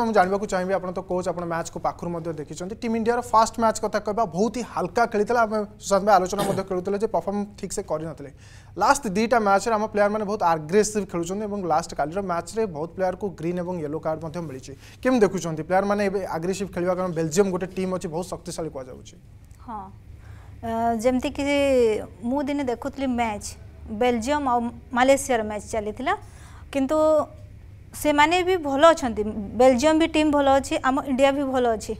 जानवाक चाहिए आप तो कोच आप मैच को पाखर देखते टीम इंडिया फास्ट मैच क्या कह बहुत ही हाल्का खेली आम सुशांत भाई आलोचना खेलुते परफर्म ठीक से करते लास्ट दुटा मैच में आम प्लेयर मैंने बहुत आग्रेसीव खेल लास्ट का मैच में बहुत प्लेयर को ग्रीन और येलो कार्ड मिली किम देखुं प्लेयर मैंने आग्रेसीव खेल कारण बेलजिम गोटे टीम अच्छी बहुत शक्तिशा कह जाए जमीक मुझे देखु मैच बेलजिम आ मैच चली किंतु ସେମାନେ ବି ଭଲ ଅଛନ୍ତି ବେଲଜିୟମ ବି ଟିମ୍ ଭଲ ଅଛି ଆମ ଇଣ୍ଡିଆ ବି ଭଲ ଅଛି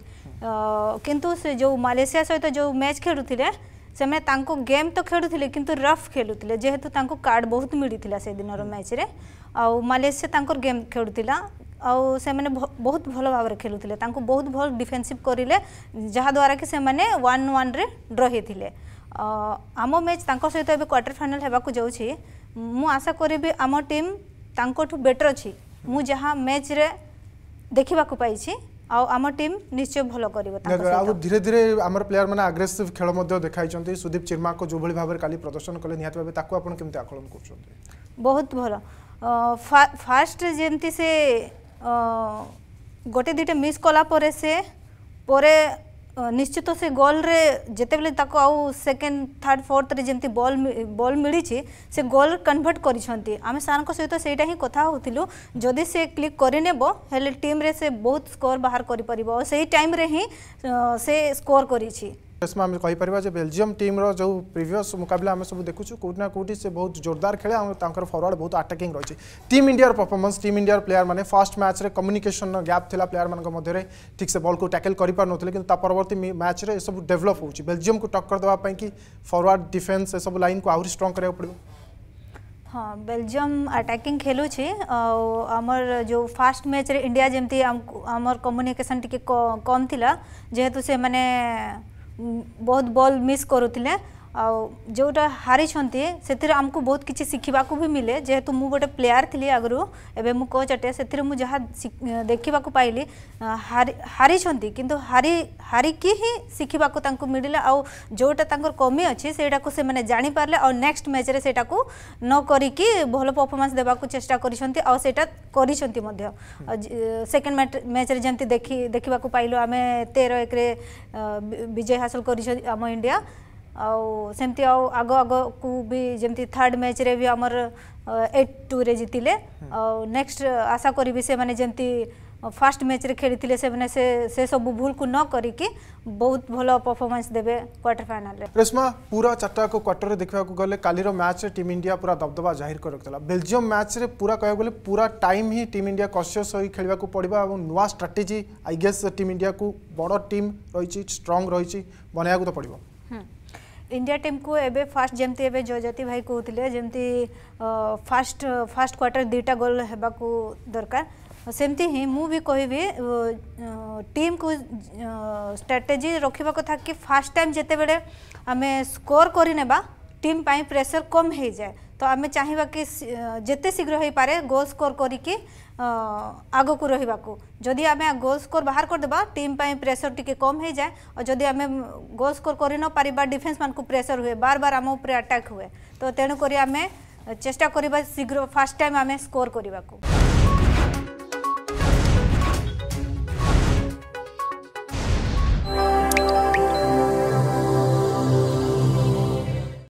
କିନ୍ତୁ ସେ ଯେଉଁ ମାଲେସିଆ ସହିତ ଯେଉଁ ମ୍ୟାଚ୍ ଖେଳୁଥିଲେ ସେମାନେ ତାଙ୍କ ଗେମ୍ ତ ଖେଳୁଥିଲେ କିନ୍ତୁ ରଫ୍ ଖେଳୁଥିଲେ ଯେହେତୁ ତାଙ୍କୁ କାର୍ଡ଼ ବହୁତ ମିଳିଥିଲା ସେଦିନର ମ୍ୟାଚ୍ରେ ଆଉ ମାଲେସିଆ ତାଙ୍କର ଗେମ୍ ଖେଳୁଥିଲା ଆଉ ସେମାନେ ବହୁତ ଭଲ ଭାବରେ ଖେଳୁଥିଲେ ତାଙ୍କୁ ବହୁତ ଭଲ ଡିଫେନ୍ସିଭ୍ କରିଲେ ଯାହାଦ୍ୱାରା କି ସେମାନେ ୱାନ୍ ୱାନ୍ରେ ଡ୍ର ହେଇଥିଲେ ଆମ ମ୍ୟାଚ୍ ତାଙ୍କ ସହିତ ଏବେ କ୍ୱାର୍ଟର ଫାଇନାଲ୍ ହେବାକୁ ଯାଉଛି ମୁଁ ଆଶା କରିବି ଆମ ଟିମ୍ ତାଙ୍କଠୁ ବେଟର୍ ଅଛି ମୁଁ ଯାହା ମ୍ୟାଚ୍ରେ ଦେଖିବାକୁ ପାଇଛି ଆଉ ଆମ ଟିମ୍ ନିଶ୍ଚୟ ଭଲ କରିବ ଆଉ ଧୀରେ ଧୀରେ ଆମର ପ୍ଲେୟାର ମାନେ ଆଗ୍ରେସିଭ ଖେଳ ମଧ୍ୟ ଦେଖାଇଛନ୍ତି ସୁଦୀପ ଚିର୍ମାଙ୍କ ଯୋଉଭଳି ଭାବରେ କାଲି ପ୍ରଦର୍ଶନ କଲେ ନିହାତି ଭାବେ ତାକୁ ଆପଣ କେମିତି ଆକଳନ କରୁଛନ୍ତି ବହୁତ ଭଲ ଫାଷ୍ଟ ଯେମିତି ସେ ଗୋଟେ ଦୁଇଟା ମିସ୍ କଲା ପରେ ସେ ପରେ ନିଶ୍ଚିତ ସେ ଗୋଲ୍ରେ ଯେତେବେଳେ ତାକୁ ଆଉ ସେକେଣ୍ଡ ଥାର୍ଡ଼ ଫୋର୍ଥରେ ଯେମିତି ବଲ୍ ବଲ୍ ମିଳିଛି ସେ ଗୋଲ୍ କନଭର୍ଟ କରିଛନ୍ତି ଆମେ ସାର୍ଙ୍କ ସହିତ ସେଇଟା ହିଁ କଥା ହେଉଥିଲୁ ଯଦି ସେ କ୍ଲିକ୍ କରିନେବ ହେଲେ ଟିମ୍ରେ ସେ ବହୁତ ସ୍କୋର୍ ବାହାର କରିପାରିବ ଆଉ ସେଇ ଟାଇମ୍ରେ ହିଁ ସେ ସ୍କୋର୍ କରିଛି ଶେଷ ଆମେ କହିପାରିବା जो ବେଲଜିୟମ୍ ଟିମ୍ର ଯେଉଁ ପ୍ରିଭିୟସ୍ ମୁକାବିଲା ଆମେ ସବୁ ଦେଖୁଛୁ କେଉଁଠି ନା कौटी से बहुत जोरदार खेले और फरवर्ड बहुत आटाकिंग रही team India performance team India player मैंने फास्ट मैच रे कम्युनिकेशन गैप थी प्लेयर मैं ठीक से बल को टैकल कर पारे कि परवर्त मैच रे सब डेभलप हो बेलजिम को टक्कर देवाई कि फरवर्ड डिफेन्स सब लाइन को आहरी स्ट्रंग कराया पड़ो हाँ बेलजिम आटाकिंग खेलुचे आमर जो फास्ट मैच रे इंडिया जमी आमर कम्युनिकेशन टी कम थी जेहेतु से मैंने बहुत बॉल मिस करूँ ଆଉ ଯେଉଁଟା ହାରିଛନ୍ତି ସେଥିରେ ଆମକୁ ବହୁତ କିଛି ଶିଖିବାକୁ ବି ମିଳେ ଯେହେତୁ ମୁଁ ଗୋଟେ ପ୍ଲେୟାର ଥିଲି ଆଗରୁ ଏବେ ମୁଁ କୋଚ୍ ଅଟେ ସେଥିରେ ମୁଁ ଯାହା ଦେଖିବାକୁ ପାଇଲି ହାରିଛନ୍ତି କିନ୍ତୁ ହାରି ହାରିକି ହିଁ ଶିଖିବାକୁ ତାଙ୍କୁ ମିଳିଲା ଆଉ ଯେଉଁଟା ତାଙ୍କର କମି ଅଛି ସେଇଟାକୁ ସେମାନେ ଜାଣିପାରିଲେ ଆଉ ନେକ୍ସଟ ମ୍ୟାଚ୍ରେ ସେଇଟାକୁ ନ କରିକି ଭଲ ପରଫର୍ମାନ୍ସ ଦେବାକୁ ଚେଷ୍ଟା କରିଛନ୍ତି ଆଉ ସେଇଟା କରିଛନ୍ତି ମଧ୍ୟ ସେକେଣ୍ଡ ମ୍ୟାଚ୍ରେ ଯେମିତି ଦେଖି ଦେଖିବାକୁ ପାଇଲୁ ଆମେ ତେର ଏକରେ ବିଜୟ ହାସଲ କରିଛନ୍ତି ଆମ ଇଣ୍ଡିଆ ଆଉ ସେମିତି ଆଉ ଆଗ ଆଗକୁ ବି ଯେମିତି ଥାର୍ଡ଼ ମ୍ୟାଚ୍ରେ ବି ଆମର ଏଇଟ୍ ଟୁରେ ଜିତିଲେ ଆଉ ନେକ୍ସଟ ଆଶା କରିବି ସେମାନେ ଯେମିତି ফার্স্ট ম্যাচরে খেলে সেমানে সে সে সব ভুলকু ন করিকি বহুত ভালো পরফরমান্স দেবে কোয়ার্টার ফাইনালে রেশমা পুরা চারটাক কোয়ার্টরে দেখা গেলে কালির ম্যাচরে টিম ইন্ডিয়া পুরা দবদবা জাহির করে রাখা বেলজিয়ম ম্যাচরে পুরা কহ গেলে পুরা টাইম হি টিম ইন্ডিয়া কসিয়স হয়ে খেলা পড়া এবং নূয়া strategy I guess team India কু বড় টিম রয়েছে স্ট্রং রয়েছে বনাইয়া তো পড়ব হুম ইন্ডিয়া টিমକୁ ଏବେ ଫାଷ୍ଟ ଯେମିତି ଏବେ ଜୟଜ୍ୟୋତି ଭାଇ କହୁଥିଲେ ଯେମିତି ଫାଷ୍ଟ ଫାଷ୍ଟ କ୍ୱାର୍ଟର ଦୁଇଟା ଗୋଲ୍ ହେବାକୁ ଦରକାର ସେମିତି ହିଁ ମୁଁ ବି କହିବି ଟିମ୍କୁ ଷ୍ଟ୍ରାଟେଜି ରଖିବା କଥା କି ଫାଷ୍ଟ ଟାଇମ୍ ଯେତେବେଳେ ଆମେ ସ୍କୋର କରିନେବା टीम पर प्रेसर कम हो जाए तो आम चाहिए कि जिते शीघ्र हो पारे गोल स्कोर कर आग को रही जदि आम गोल स्कोर बाहर करदे टीम पर प्रेसर टी कम हो जाए और जदि आम गोल स्कोर कर न पार डिफेन्स मान को प्रेसर हुए बार बार आम उपरे अटाक हुए तो तेणुक आम चेस्टा कर शीघ्र फास्ट टाइम आम स्कोर करने को